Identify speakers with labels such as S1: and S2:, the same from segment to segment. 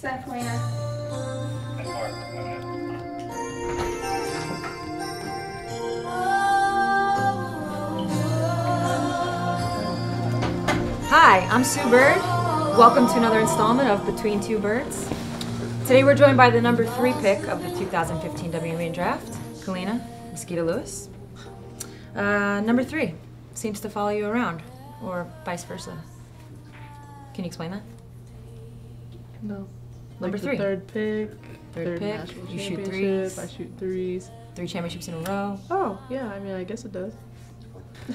S1: Set.
S2: Hi, I'm Sue Bird. Welcome to another installment of Between Two Birds. Today we're joined by the number three pick of the 2015 WNBA draft, Kalina Mosquito Lewis. Uh, number three seems to follow you around, or vice versa. Can you explain that?
S3: No.
S2: Number
S3: like
S2: three.
S3: Third pick.
S2: Third pick,
S3: national
S2: you shoot threes.
S3: I shoot threes.
S2: Three championships in a row.
S3: Oh, yeah, I mean, I guess it does.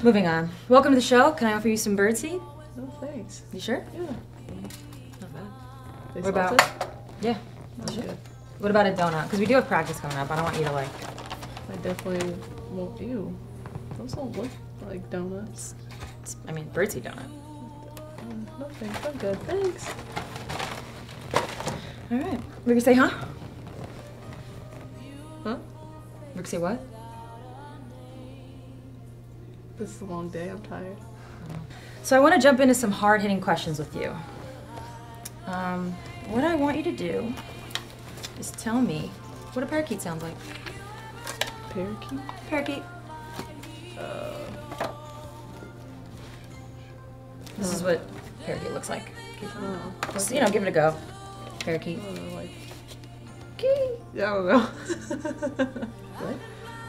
S2: Moving on. Welcome to the show. Can I offer you some birdseed?
S3: No, thanks.
S2: You sure?
S3: Yeah.
S2: Not bad.
S3: They
S2: What about-
S3: it?
S2: Yeah.
S3: That's
S2: sure.
S3: good.
S2: What about a donut? Because we do have practice coming up. I don't want you to like.
S3: I definitely won't. Ew. Those don't look like donuts.
S2: it's- I mean, birdseed donut.
S3: Mm, No, thanks. I'm good. Thanks.
S2: All right. We're gonna say, huh?
S3: Huh?
S2: We're gonna say what?
S3: This is a long day. I'm tired.
S2: So I want to jump into some hard-hitting questions with you. Um, what I want you to do is tell me what a parakeet sounds like.
S3: Parakeet?
S2: Parakeet.
S3: Uh,
S2: This is what parakeet looks like.
S3: no.
S2: Just, you know, give it a go. Parakeet.
S3: I don't know, like. Yeah, I don't know.
S2: What?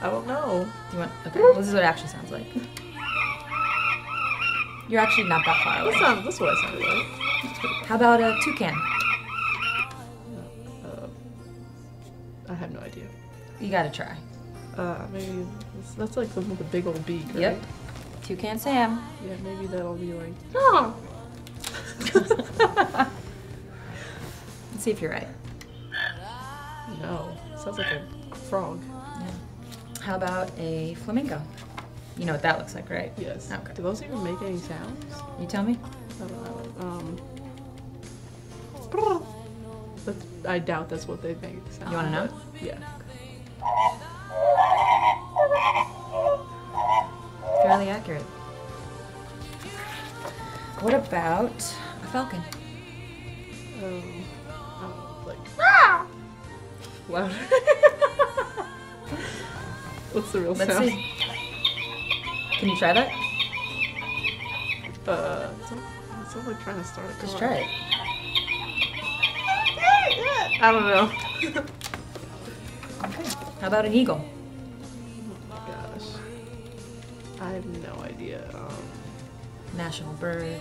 S3: I don't know.
S2: Do you want? Okay. Well, this is what it actually sounds like. You're actually not that far away.
S3: That sounds. That's what it sounded like.
S2: How about a toucan?
S3: Uh, I have no idea.
S2: You gotta try.
S3: Uh, maybe that's, like the with the big old beak, right?
S2: Yep. Toucan Sam.
S3: Yeah, maybe that'll be like.
S2: Let's see if you're right.
S3: No, sounds like a frog.
S2: Yeah. How about a flamingo? You know what that looks like, right?
S3: Yes.
S2: Okay.
S3: Do those even make any sounds?
S2: You tell me.
S3: I don't know. Um. I doubt that's what they make. Sound,
S2: You wanna know?
S3: Yeah.
S2: Fairly accurate. What about a falcon?
S3: Um. Louder. What's the real
S2: Let's
S3: sound?
S2: see. Can you try that?
S3: Uh, it sounds, it sounds like trying to start a
S2: Just
S3: car.
S2: try it.
S3: I don't know.
S2: Okay. How about an eagle?
S3: Oh my gosh. I have no idea. Um,
S2: National bird,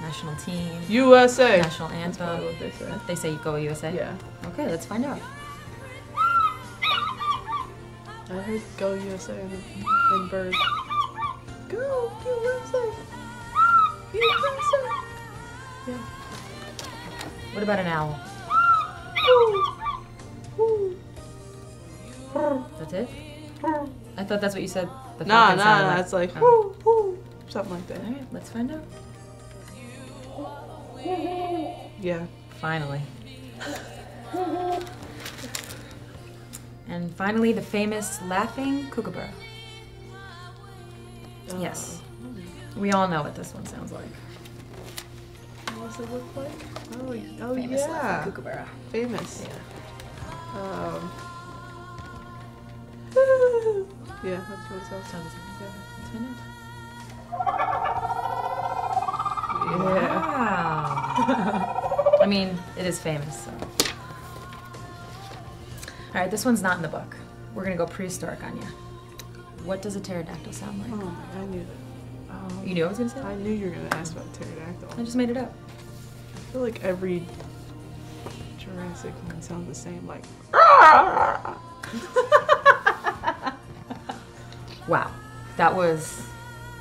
S2: national team,
S3: USA.
S2: national anthem.
S3: what they say.
S2: They say go USA.
S3: Yeah.
S2: Okay, let's find out.
S3: I heard go USA and in bird. Go USA. USA. Yeah.
S2: What about an owl? That's it? I thought that's what you said. The
S3: Nah, nah, nah. It's like
S2: Oh.
S3: whoo, whoo, something like that.
S2: All right, let's find out.
S3: Yeah.
S2: Finally. And finally, the famous laughing kookaburra. Yes. We all know what this one sounds like.
S3: Uh, what does it look like? Oh, oh
S2: Famous
S3: yeah.
S2: kookaburra.
S3: Famous.
S2: Yeah.
S3: Um. yeah, that's what it sounds like.
S2: like- let's find out. I mean, it is famous, so. All right, this one's not in the book. We're gonna go prehistoric on you. What does a pterodactyl sound like?
S3: Oh I knew that. Um,
S2: You knew I was gonna say that?
S3: I knew you were gonna ask about pterodactyl.
S2: I just made it up.
S3: I feel like every Jurassic one sounds the same. Like.
S2: Wow, that was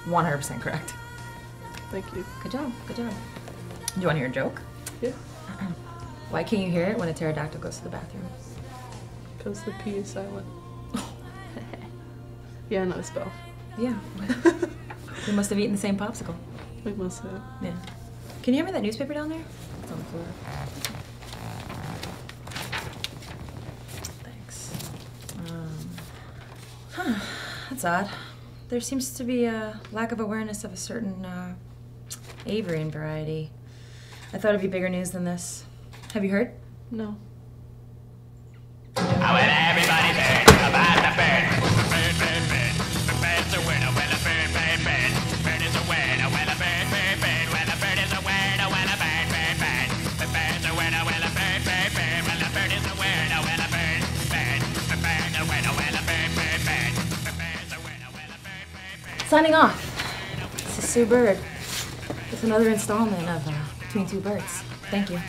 S2: 100% correct.
S3: Thank you.
S2: Good job, good job. Do you want to hear a joke?
S3: Yeah.
S2: Why can't you hear it when a pterodactyl goes to the bathroom?
S3: Because the P is silent. Yeah, I know the spell.
S2: Yeah. we must have eaten the same popsicle.
S3: We must have.
S2: Yeah. Can you me that newspaper down there? It's on the floor. Thanks. Um, huh, that's odd. There seems to be a lack of awareness of a certain uh, Avarian variety. I thought it'd be bigger news than this. Have you heard?
S3: No.
S4: I want everybody bird about the bird. Bird, bird, bird. The bird's a winner, well, a bird, bird, bird. Bird is a winner, well, a bird, bird, bird. Well, a bird is a winner, well, a bird, bird, bird. The bird's a winner, well, a bird, bird, bird. Well, a bird is a winner, well, a bird, bird. The bird's a winner, well, a bird, bird, bird. The bird's a winner, well, a bird, bird, bird.
S2: Signing off. This is Sue Bird with another installment of uh, Between Two Birds. Thank you.